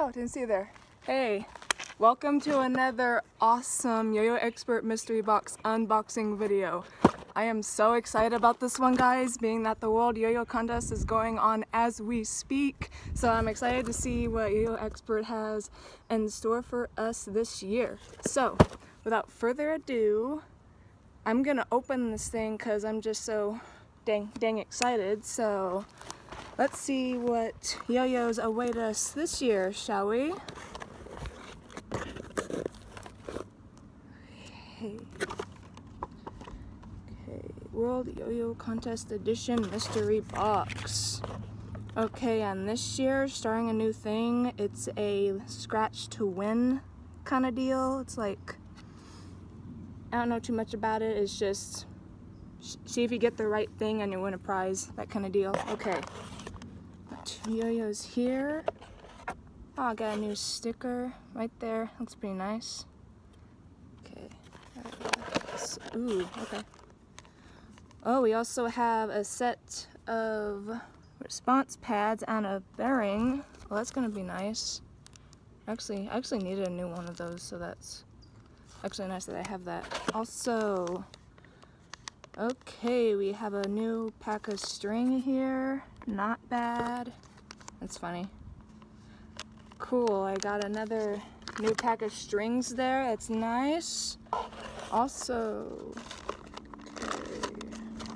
Oh, didn't see you there. Hey, welcome to another awesome Yo-Yo Expert Mystery Box unboxing video. I am so excited about this one, guys, being that the World Yo-Yo Contest is going on as we speak. So I'm excited to see what Yo-Yo Expert has in store for us this year. So, without further ado, I'm gonna open this thing because I'm just so dang, dang excited. So, Let's see what yo-yos await us this year, shall we? Okay. Okay, World Yo-Yo Contest Edition Mystery Box. Okay, and this year, starting a new thing, it's a scratch to win kind of deal. It's like, I don't know too much about it. It's just, see if you get the right thing and you win a prize, that kind of deal. Okay yo-yos here. Oh, I got a new sticker right there. Looks pretty nice. Okay. Ooh, okay. Oh, we also have a set of response pads and a bearing. Well, that's gonna be nice. Actually, I actually needed a new one of those, so that's actually nice that I have that. Also, okay, we have a new pack of string here. Not bad. That's funny. Cool, I got another new pack of strings there. That's nice. Also, okay,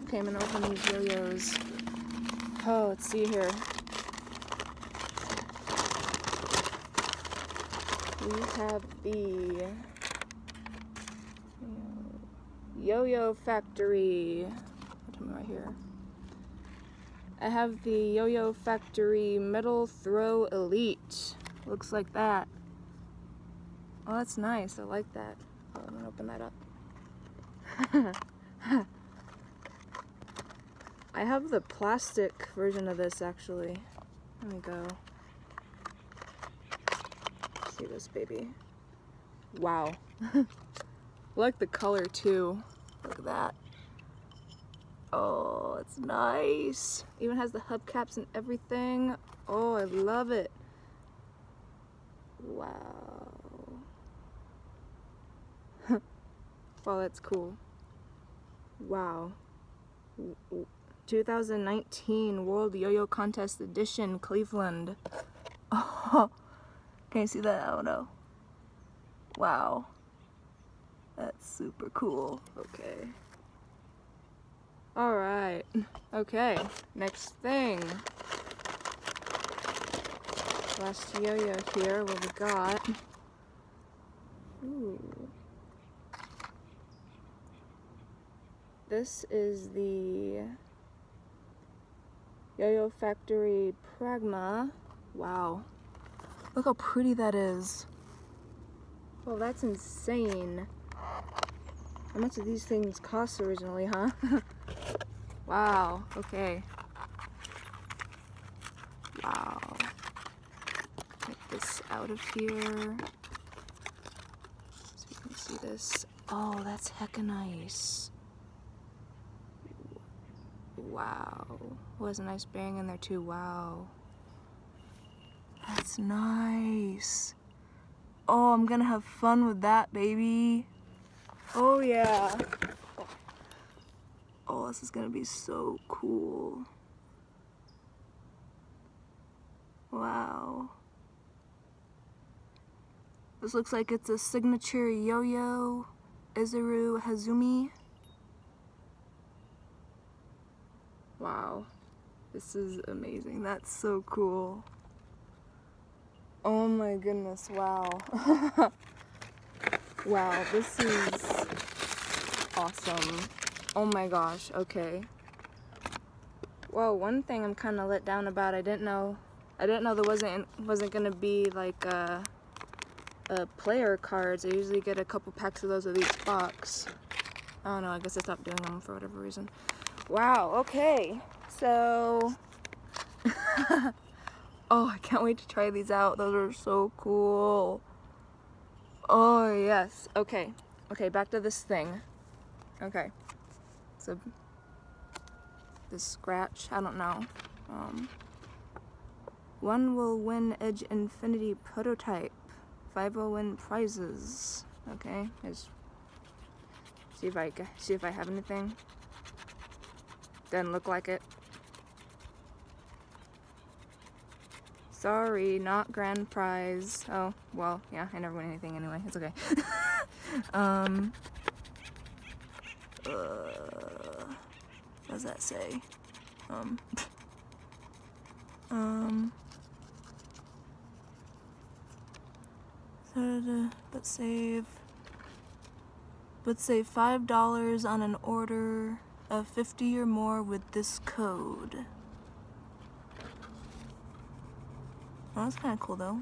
okay I'm gonna open these yo-yos. Oh, let's see here. We have the Yo-Yo Factory. Tell me right here. I have the Yo-Yo Factory Metal Throw Elite. Looks like that. Oh, that's nice. I like that. Oh, I'm gonna open that up. I have the plastic version of this actually. Let me go. See this baby. Wow. I like the color too. Look at that. Oh, it's nice. Even has the hubcaps and everything. Oh, I love it. Wow. wow, that's cool. Wow. 2019 World Yo-Yo Contest Edition, Cleveland. Oh, can you see that? I don't know. Wow. That's super cool. Okay. Alright. Okay. Next thing. Last yo-yo here, what we got. Ooh. This is the Yo-Yo Factory Pragma. Wow. Look how pretty that is. Well, that's insane. How much did these things cost originally, huh? wow, okay. Wow. Get this out of here. So we can see this. Oh, that's hecka nice. Wow. Oh, a nice bearing in there too. Wow. That's nice. Oh, I'm gonna have fun with that, baby. Oh yeah. Oh, this is gonna be so cool. Wow. This looks like it's a signature yo-yo Izuru Hazumi. Wow. This is amazing. That's so cool. Oh my goodness, wow. Wow, this is awesome. Oh my gosh, okay. Well, one thing I'm kind of let down about, I didn't know, I didn't know there wasn't wasn't gonna be like a, a player cards. I usually get a couple packs of those with each box. I don't know, I guess I stopped doing them for whatever reason. Wow, okay. So, oh, I can't wait to try these out. Those are so cool. Oh, yes. Okay. Okay, back to this thing. Okay. So, the scratch, I don't know. Um, One will win Edge Infinity Prototype. Five will win prizes. Okay, let's see if I see if I have anything. Doesn't look like it. Sorry, not grand prize. Oh, well, yeah, I never win anything anyway. It's okay. um, uh, what does that say? Um, um, let's save, let's save $5 on an order of 50 or more with this code. Oh, that's kind of cool though.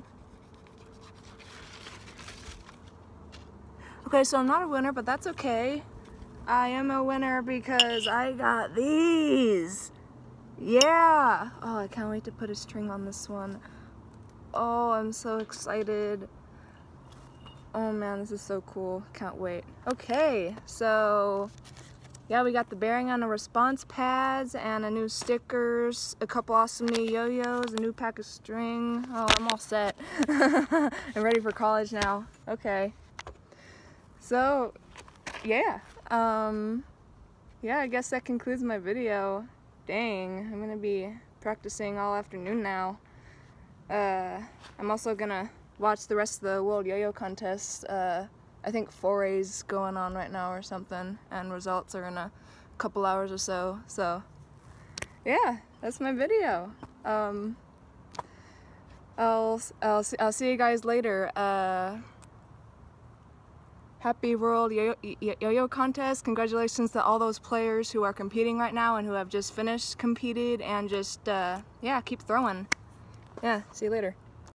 Okay, so I'm not a winner, but that's okay. I am a winner because I got these. Yeah. Oh, I can't wait to put a string on this one. Oh, I'm so excited. Oh man, this is so cool. Can't wait. Okay, so yeah, we got the bearing on the response pads and a new stickers, a couple awesome new yo-yos, a new pack of string. Oh, I'm all set. I'm ready for college now. Okay. So, yeah. Um, yeah, I guess that concludes my video. Dang, I'm gonna be practicing all afternoon now. Uh, I'm also gonna watch the rest of the World Yo-Yo Contest. Uh, I think 4A's going on right now or something, and results are in a couple hours or so. So, yeah, that's my video. Um, I'll, I'll, see, I'll see you guys later. Uh, happy World Yo-Yo Yo -Yo Contest. Congratulations to all those players who are competing right now and who have just finished competed and just, uh, yeah, keep throwing. Yeah, see you later.